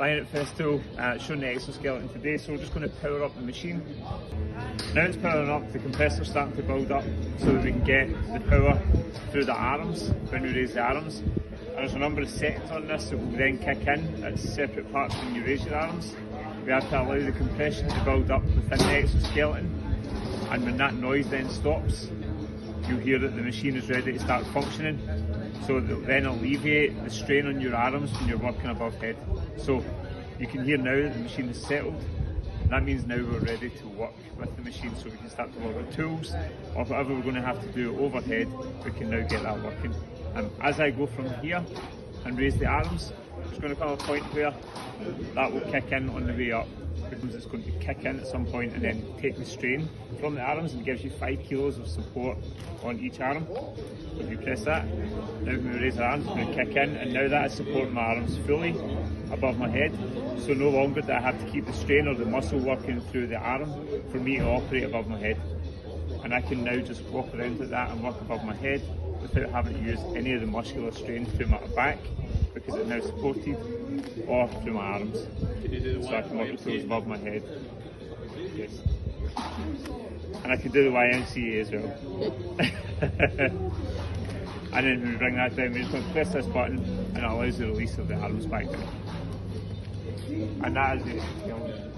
Lion Festool uh, showing the exoskeleton today, so we're just going to power up the machine. Now it's powering up, the compressor's starting to build up so that we can get the power through the arms when we raise the arms. And there's a number of settings on this that will then kick in at separate parts when you raise your arms. We have to allow the compression to build up within the exoskeleton, and when that noise then stops, you'll hear that the machine is ready to start functioning. So then alleviate the strain on your arms when you're working above head. So you can hear now that the machine is settled. That means now we're ready to work with the machine so we can start to work with tools or whatever we're going to have to do overhead, we can now get that working. And as I go from here and raise the arms, there's going to come a point where that will kick in on the way up because it's going to kick in at some point and then take the strain from the arms and gives you five kilos of support on each arm. If you press that, now when we raise our arms, it's going to kick in and now that is supporting my arms fully above my head. So no longer do I have to keep the strain or the muscle working through the arm for me to operate above my head. And I can now just walk around like that and work above my head without having to use any of the muscular strain through my back because it now supported or through my arms. So I can work with those above my head. Yes. And I can do the YMCA as well. and then we bring that down, we just press this button and it allows the release of the arms back down. And that is the skeleton.